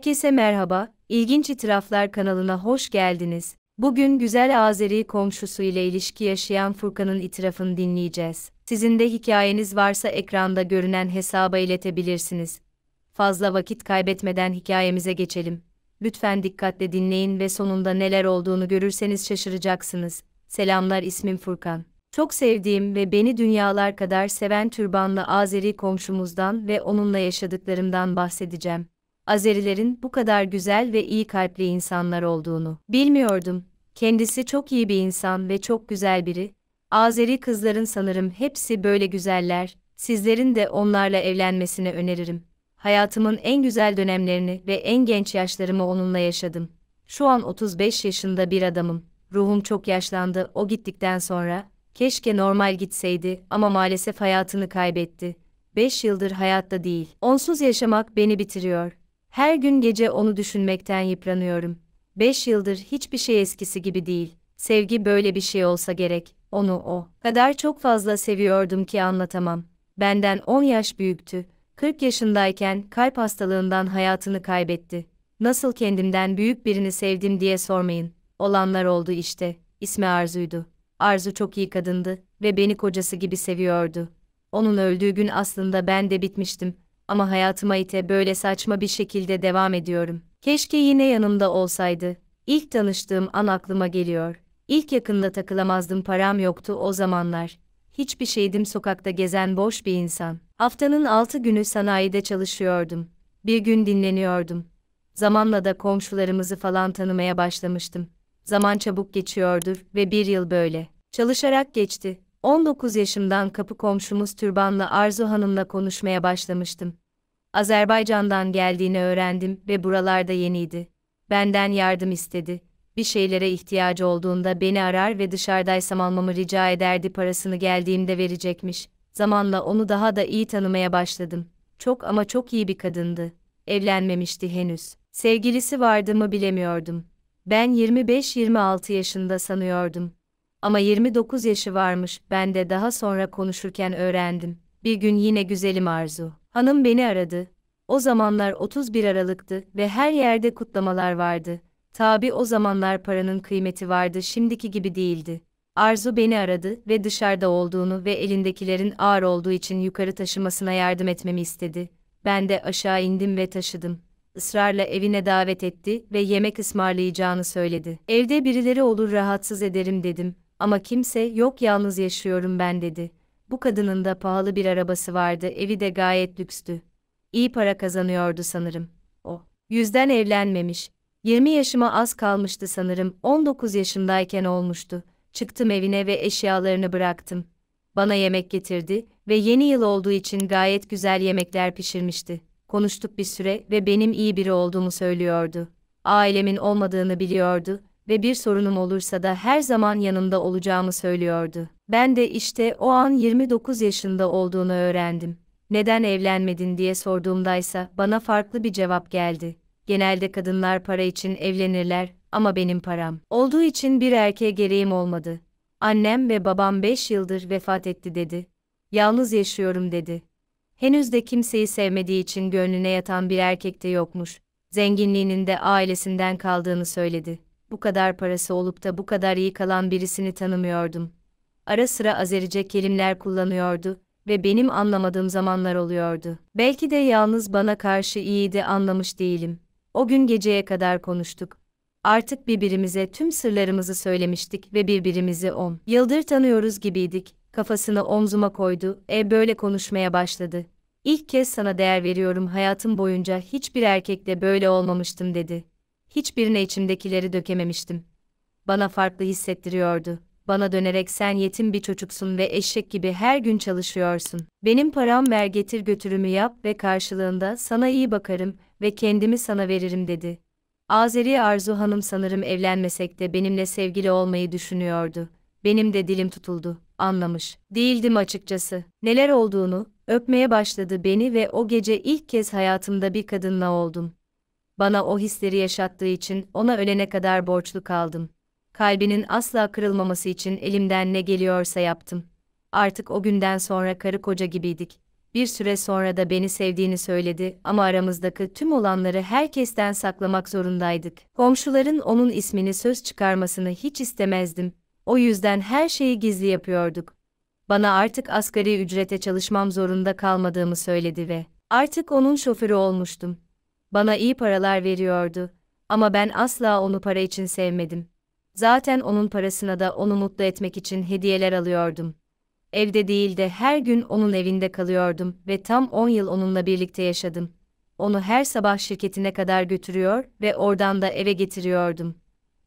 Herkese merhaba, İlginç İtiraflar kanalına hoş geldiniz. Bugün güzel Azeri komşusu ile ilişki yaşayan Furkan'ın itirafını dinleyeceğiz. Sizin de hikayeniz varsa ekranda görünen hesaba iletebilirsiniz. Fazla vakit kaybetmeden hikayemize geçelim. Lütfen dikkatle dinleyin ve sonunda neler olduğunu görürseniz şaşıracaksınız. Selamlar ismim Furkan. Çok sevdiğim ve beni dünyalar kadar seven türbanlı Azeri komşumuzdan ve onunla yaşadıklarımdan bahsedeceğim. Azerilerin bu kadar güzel ve iyi kalpli insanlar olduğunu bilmiyordum. Kendisi çok iyi bir insan ve çok güzel biri. Azeri kızların sanırım hepsi böyle güzeller. Sizlerin de onlarla evlenmesini öneririm. Hayatımın en güzel dönemlerini ve en genç yaşlarımı onunla yaşadım. Şu an 35 yaşında bir adamım. Ruhum çok yaşlandı o gittikten sonra. Keşke normal gitseydi ama maalesef hayatını kaybetti. 5 yıldır hayatta değil. Onsuz yaşamak beni bitiriyor. Her gün gece onu düşünmekten yıpranıyorum. Beş yıldır hiçbir şey eskisi gibi değil. Sevgi böyle bir şey olsa gerek. Onu o kadar çok fazla seviyordum ki anlatamam. Benden 10 yaş büyüktü. 40 yaşındayken kalp hastalığından hayatını kaybetti. Nasıl kendimden büyük birini sevdim diye sormayın. Olanlar oldu işte. İsmi Arzu'ydu. Arzu çok iyi kadındı ve beni kocası gibi seviyordu. Onun öldüğü gün aslında ben de bitmiştim ama hayatıma ite böyle saçma bir şekilde devam ediyorum. Keşke yine yanımda olsaydı. İlk tanıştığım an aklıma geliyor. İlk yakında takılamazdım param yoktu o zamanlar. Hiçbir şeydim sokakta gezen boş bir insan. Haftanın altı günü sanayide çalışıyordum. Bir gün dinleniyordum. Zamanla da komşularımızı falan tanımaya başlamıştım. Zaman çabuk geçiyordur ve bir yıl böyle. Çalışarak geçti. 19 yaşımdan kapı komşumuz Türbanlı Arzu Hanım'la konuşmaya başlamıştım. Azerbaycan'dan geldiğini öğrendim ve buralarda yeniydi. Benden yardım istedi. Bir şeylere ihtiyacı olduğunda beni arar ve dışarıdaysam almamı rica ederdi parasını geldiğimde verecekmiş. Zamanla onu daha da iyi tanımaya başladım. Çok ama çok iyi bir kadındı. Evlenmemişti henüz. Sevgilisi vardı mı bilemiyordum. Ben 25-26 yaşında sanıyordum. Ama 29 yaşı varmış, ben de daha sonra konuşurken öğrendim. Bir gün yine güzelim Arzu. Hanım beni aradı. O zamanlar 31 Aralık'tı ve her yerde kutlamalar vardı. Tabi o zamanlar paranın kıymeti vardı, şimdiki gibi değildi. Arzu beni aradı ve dışarıda olduğunu ve elindekilerin ağır olduğu için yukarı taşımasına yardım etmemi istedi. Ben de aşağı indim ve taşıdım. Israrla evine davet etti ve yemek ısmarlayacağını söyledi. Evde birileri olur rahatsız ederim dedim ama kimse yok yalnız yaşıyorum ben dedi. Bu kadının da pahalı bir arabası vardı, evi de gayet lükstü. İyi para kazanıyordu sanırım. O. Yüzden evlenmemiş. 20 yaşıma az kalmıştı sanırım, 19 yaşındayken olmuştu. Çıktım evine ve eşyalarını bıraktım. Bana yemek getirdi ve yeni yıl olduğu için gayet güzel yemekler pişirmişti. Konuştuk bir süre ve benim iyi biri olduğumu söylüyordu. Ailemin olmadığını biliyordu ve bir sorunum olursa da her zaman yanında olacağımı söylüyordu. Ben de işte o an 29 yaşında olduğunu öğrendim. Neden evlenmedin diye sorduğumdaysa bana farklı bir cevap geldi. Genelde kadınlar para için evlenirler ama benim param olduğu için bir erkeğe gereğim olmadı. Annem ve babam 5 yıldır vefat etti dedi. Yalnız yaşıyorum dedi. Henüz de kimseyi sevmediği için gönlüne yatan bir erkek de yokmuş. Zenginliğinin de ailesinden kaldığını söyledi. Bu kadar parası olup da bu kadar iyi kalan birisini tanımıyordum ara sıra Azerice kelimeler kullanıyordu ve benim anlamadığım zamanlar oluyordu. Belki de yalnız bana karşı iyiydi anlamış değilim. O gün geceye kadar konuştuk. Artık birbirimize tüm sırlarımızı söylemiştik ve birbirimizi on yıldır tanıyoruz gibiydik. Kafasını omzuma koydu, e böyle konuşmaya başladı. İlk kez sana değer veriyorum hayatım boyunca hiçbir erkekle böyle olmamıştım dedi. Hiçbirine içimdekileri dökememiştim. Bana farklı hissettiriyordu bana dönerek sen yetim bir çocuksun ve eşek gibi her gün çalışıyorsun. Benim param ver getir götürümü yap ve karşılığında sana iyi bakarım ve kendimi sana veririm dedi. Azeri Arzu Hanım sanırım evlenmesek de benimle sevgili olmayı düşünüyordu. Benim de dilim tutuldu, anlamış. Değildim açıkçası. Neler olduğunu, öpmeye başladı beni ve o gece ilk kez hayatımda bir kadınla oldum. Bana o hisleri yaşattığı için ona ölene kadar borçlu kaldım kalbinin asla kırılmaması için elimden ne geliyorsa yaptım. Artık o günden sonra karı koca gibiydik. Bir süre sonra da beni sevdiğini söyledi ama aramızdaki tüm olanları herkesten saklamak zorundaydık. Komşuların onun ismini söz çıkarmasını hiç istemezdim. O yüzden her şeyi gizli yapıyorduk. Bana artık asgari ücrete çalışmam zorunda kalmadığımı söyledi ve artık onun şoförü olmuştum. Bana iyi paralar veriyordu ama ben asla onu para için sevmedim. Zaten onun parasına da onu mutlu etmek için hediyeler alıyordum. Evde değil de her gün onun evinde kalıyordum ve tam 10 yıl onunla birlikte yaşadım. Onu her sabah şirketine kadar götürüyor ve oradan da eve getiriyordum.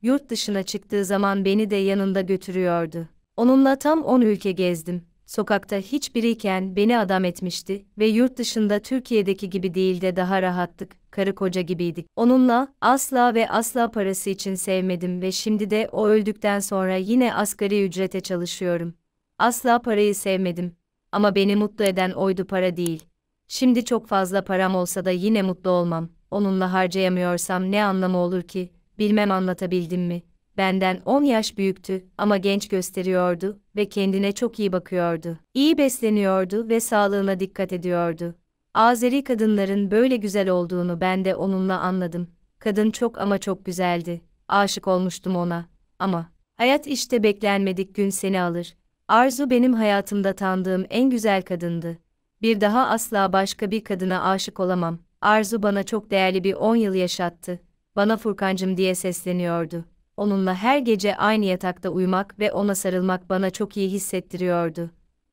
Yurt dışına çıktığı zaman beni de yanında götürüyordu. Onunla tam 10 ülke gezdim. Sokakta hiçbiriyken beni adam etmişti ve yurt dışında Türkiye'deki gibi değil de daha rahattık, karı koca gibiydik. Onunla asla ve asla parası için sevmedim ve şimdi de o öldükten sonra yine asgari ücrete çalışıyorum. Asla parayı sevmedim. Ama beni mutlu eden oydu para değil. Şimdi çok fazla param olsa da yine mutlu olmam. Onunla harcayamıyorsam ne anlamı olur ki? Bilmem anlatabildim mi? Benden 10 yaş büyüktü ama genç gösteriyordu ve kendine çok iyi bakıyordu. İyi besleniyordu ve sağlığına dikkat ediyordu. Azeri kadınların böyle güzel olduğunu ben de onunla anladım. Kadın çok ama çok güzeldi. Aşık olmuştum ona. Ama hayat işte beklenmedik gün seni alır. Arzu benim hayatımda tanıdığım en güzel kadındı. Bir daha asla başka bir kadına aşık olamam. Arzu bana çok değerli bir 10 yıl yaşattı. Bana Furkancım diye sesleniyordu. Onunla her gece aynı yatakta uyumak ve ona sarılmak bana çok iyi hissettiriyordu.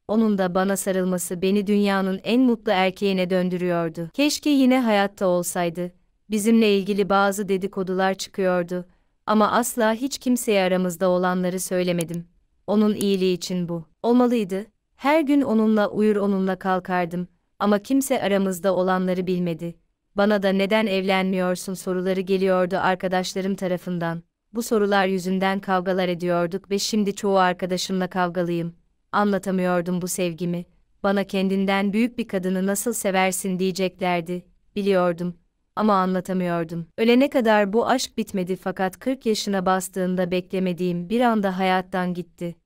Onun da bana sarılması beni dünyanın en mutlu erkeğine döndürüyordu. Keşke yine hayatta olsaydı. Bizimle ilgili bazı dedikodular çıkıyordu. Ama asla hiç kimseye aramızda olanları söylemedim. Onun iyiliği için bu. Olmalıydı. Her gün onunla uyur onunla kalkardım. Ama kimse aramızda olanları bilmedi. Bana da neden evlenmiyorsun soruları geliyordu arkadaşlarım tarafından. Bu sorular yüzünden kavgalar ediyorduk ve şimdi çoğu arkadaşımla kavgalıyım. Anlatamıyordum bu sevgimi. Bana kendinden büyük bir kadını nasıl seversin diyeceklerdi. Biliyordum. Ama anlatamıyordum. Ölene kadar bu aşk bitmedi fakat 40 yaşına bastığında beklemediğim bir anda hayattan gitti.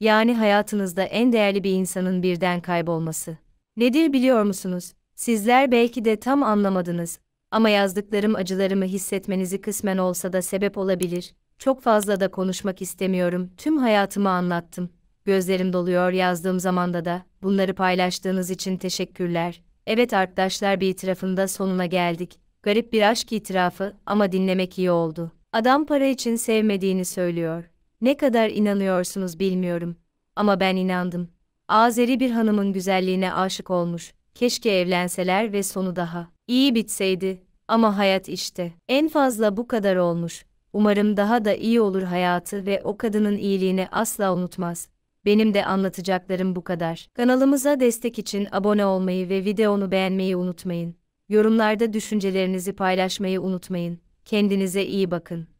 Yani hayatınızda en değerli bir insanın birden kaybolması. Nedir biliyor musunuz? Sizler belki de tam anlamadınız ama yazdıklarım acılarımı hissetmenizi kısmen olsa da sebep olabilir. Çok fazla da konuşmak istemiyorum. Tüm hayatımı anlattım. Gözlerim doluyor yazdığım zamanda da. Bunları paylaştığınız için teşekkürler. Evet arkadaşlar bir itirafında sonuna geldik. Garip bir aşk itirafı ama dinlemek iyi oldu. Adam para için sevmediğini söylüyor. Ne kadar inanıyorsunuz bilmiyorum. Ama ben inandım. Azeri bir hanımın güzelliğine aşık olmuş. Keşke evlenseler ve sonu daha iyi bitseydi. Ama hayat işte. En fazla bu kadar olmuş. Umarım daha da iyi olur hayatı ve o kadının iyiliğini asla unutmaz. Benim de anlatacaklarım bu kadar. Kanalımıza destek için abone olmayı ve videonu beğenmeyi unutmayın. Yorumlarda düşüncelerinizi paylaşmayı unutmayın. Kendinize iyi bakın.